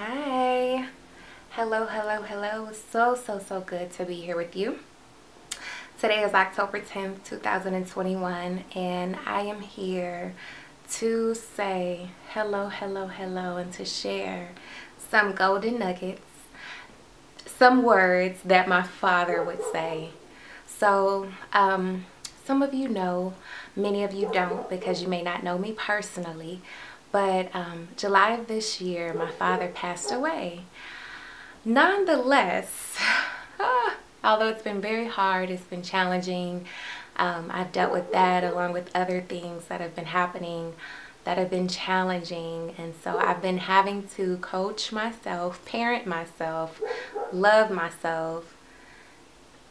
Hi. Hello, hello, hello. So, so, so good to be here with you. Today is October 10th, 2021, and I am here to say hello, hello, hello, and to share some golden nuggets, some words that my father would say. So, um, some of you know, many of you don't because you may not know me personally, but um, July of this year, my father passed away. Nonetheless, ah, although it's been very hard, it's been challenging, um, I've dealt with that along with other things that have been happening that have been challenging. And so I've been having to coach myself, parent myself, love myself,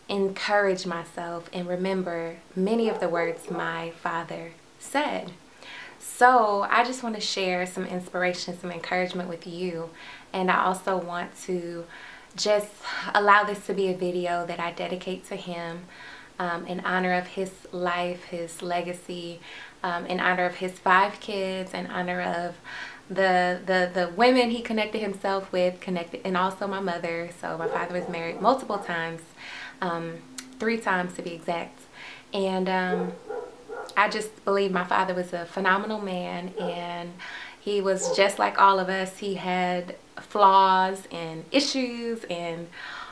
encourage myself, and remember many of the words my father said. So I just want to share some inspiration, some encouragement with you. And I also want to just allow this to be a video that I dedicate to him um, in honor of his life, his legacy, um, in honor of his five kids, in honor of the the the women he connected himself with, connected, and also my mother. So my father was married multiple times, um, three times to be exact, and um, I just believe my father was a phenomenal man, and he was just like all of us. He had flaws and issues and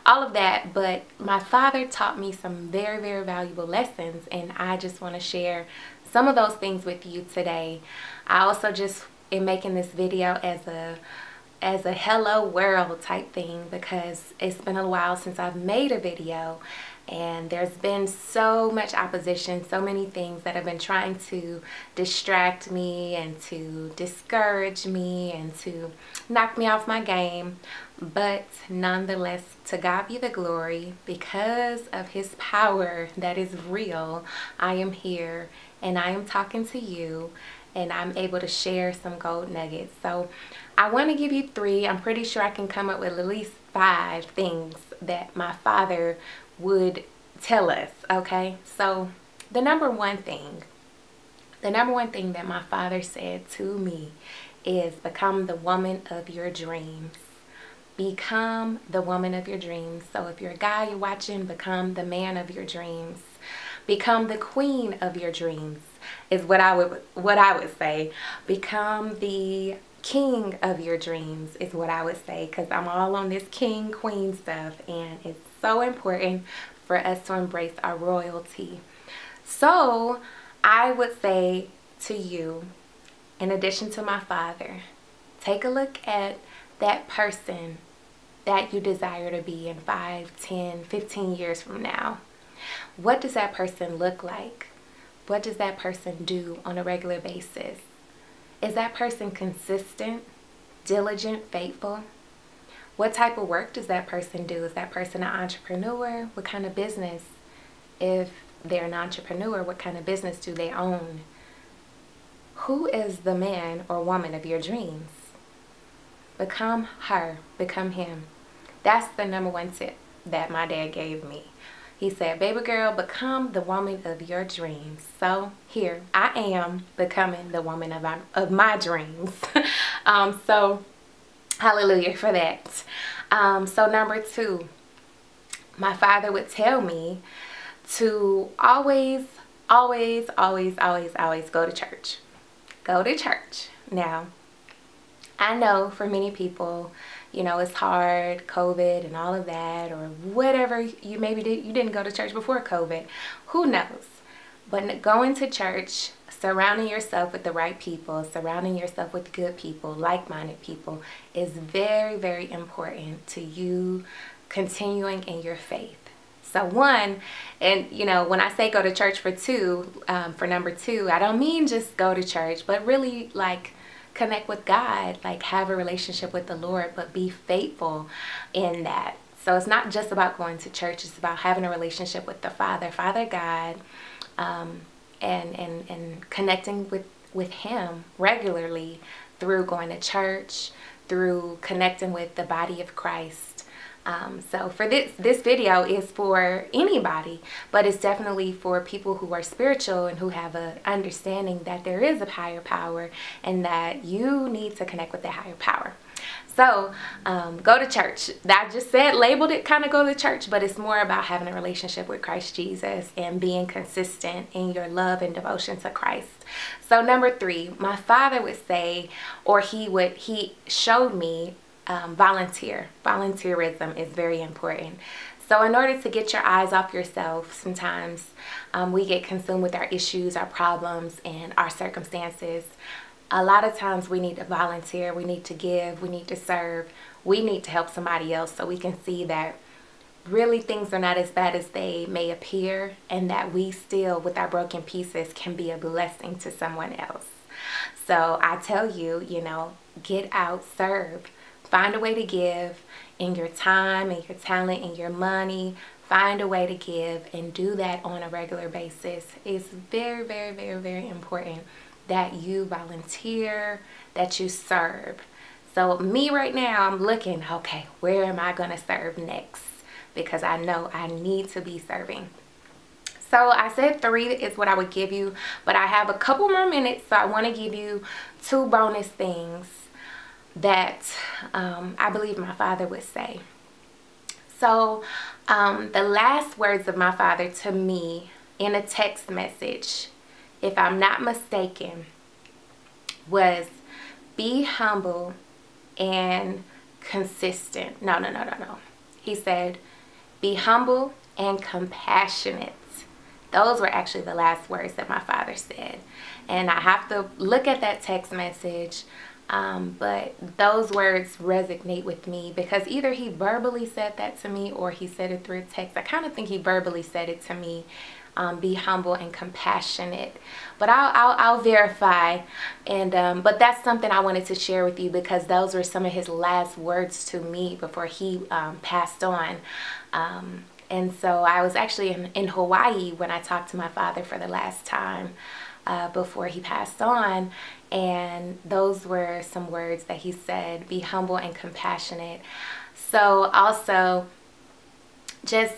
all of that but my father taught me some very very valuable lessons and I just want to share some of those things with you today. I also just am making this video as a as a hello world type thing because it's been a while since I've made a video and there's been so much opposition so many things that have been trying to distract me and to discourage me and to knock me off my game. But nonetheless to God be the glory because of his power that is real I am here and I am talking to you and I'm able to share some gold nuggets. So I want to give you three. I'm pretty sure I can come up with at least five things that my father would tell us, okay? So the number one thing, the number one thing that my father said to me is become the woman of your dreams. Become the woman of your dreams. So if you're a guy you're watching, become the man of your dreams. Become the queen of your dreams is what I would what I would say. Become the king of your dreams is what I would say because I'm all on this king queen stuff and it's so important for us to embrace our royalty. So I would say to you, in addition to my father, take a look at that person that you desire to be in 5, 10, 15 years from now. What does that person look like? What does that person do on a regular basis? Is that person consistent, diligent, faithful? What type of work does that person do? Is that person an entrepreneur? What kind of business? If they're an entrepreneur, what kind of business do they own? Who is the man or woman of your dreams? Become her, become him. That's the number one tip that my dad gave me. He said, baby girl, become the woman of your dreams. So here I am becoming the woman of my, of my dreams. um, so hallelujah for that. Um, so number two, my father would tell me to always, always, always, always, always go to church. Go to church. Now, I know for many people, you know, it's hard, COVID and all of that, or whatever you maybe did, you didn't go to church before COVID. Who knows? But going to church, surrounding yourself with the right people, surrounding yourself with good people, like-minded people, is very, very important to you continuing in your faith. So one, and you know, when I say go to church for two, um, for number two, I don't mean just go to church, but really like connect with God, like have a relationship with the Lord, but be faithful in that. So it's not just about going to church, it's about having a relationship with the Father, Father God, um, and, and, and connecting with, with Him regularly through going to church, through connecting with the body of Christ, um, so for this, this video is for anybody, but it's definitely for people who are spiritual and who have a understanding that there is a higher power and that you need to connect with the higher power. So um, go to church. I just said, labeled it kind of go to church, but it's more about having a relationship with Christ Jesus and being consistent in your love and devotion to Christ. So number three, my father would say, or he would, he showed me um, volunteer. Volunteerism is very important. So in order to get your eyes off yourself, sometimes um, we get consumed with our issues, our problems, and our circumstances a lot of times we need to volunteer, we need to give, we need to serve, we need to help somebody else so we can see that really things are not as bad as they may appear and that we still with our broken pieces can be a blessing to someone else. So I tell you, you know, get out, serve, find a way to give in your time and your talent and your money, find a way to give and do that on a regular basis. It's very, very, very, very important that you volunteer, that you serve. So me right now, I'm looking, okay, where am I going to serve next? Because I know I need to be serving. So I said three is what I would give you, but I have a couple more minutes, so I want to give you two bonus things that um, I believe my father would say. So um, the last words of my father to me in a text message if I'm not mistaken, was be humble and consistent. No, no, no, no, no. He said, be humble and compassionate. Those were actually the last words that my father said. And I have to look at that text message, um, but those words resonate with me because either he verbally said that to me or he said it through text. I kind of think he verbally said it to me um, be humble and compassionate. But I'll, I'll, I'll verify. And um, But that's something I wanted to share with you because those were some of his last words to me before he um, passed on. Um, and so I was actually in, in Hawaii when I talked to my father for the last time. Uh, before he passed on and those were some words that he said be humble and compassionate so also just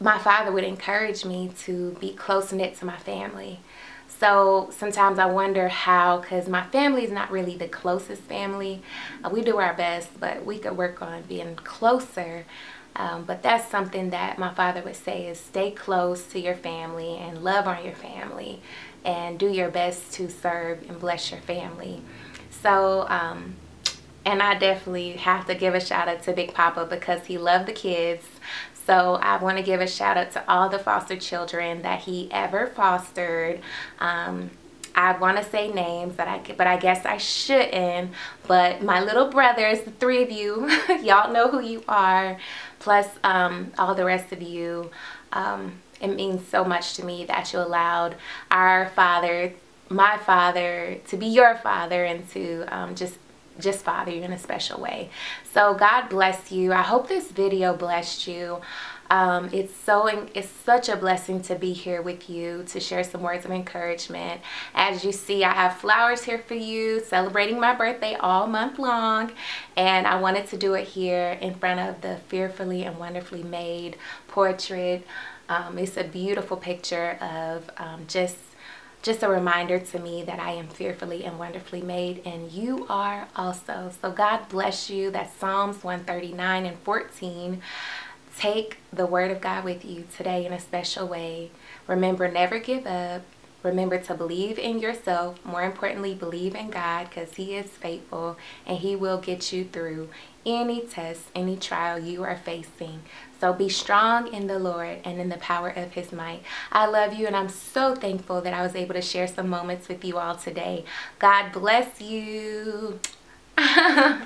my father would encourage me to be close knit to my family. So sometimes I wonder how, because my family is not really the closest family. Uh, we do our best, but we could work on being closer. Um, but that's something that my father would say is stay close to your family and love on your family and do your best to serve and bless your family. So, um, and I definitely have to give a shout out to Big Papa because he loved the kids. So I want to give a shout out to all the foster children that he ever fostered. Um, I want to say names, but I but I guess I shouldn't. But my little brothers, the three of you, y'all know who you are. Plus um, all the rest of you. Um, it means so much to me that you allowed our father, my father, to be your father and to um, just just father you in a special way. So God bless you. I hope this video blessed you. Um, it's so it's such a blessing to be here with you to share some words of encouragement. As you see, I have flowers here for you, celebrating my birthday all month long, and I wanted to do it here in front of the fearfully and wonderfully made portrait. Um, it's a beautiful picture of um, just just a reminder to me that I am fearfully and wonderfully made, and you are also. So God bless you. That's Psalms 139 and 14. Take the word of God with you today in a special way. Remember, never give up. Remember to believe in yourself. More importantly, believe in God because He is faithful and He will get you through any test, any trial you are facing. So be strong in the Lord and in the power of his might. I love you and I'm so thankful that I was able to share some moments with you all today. God bless you.